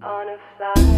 On a fly.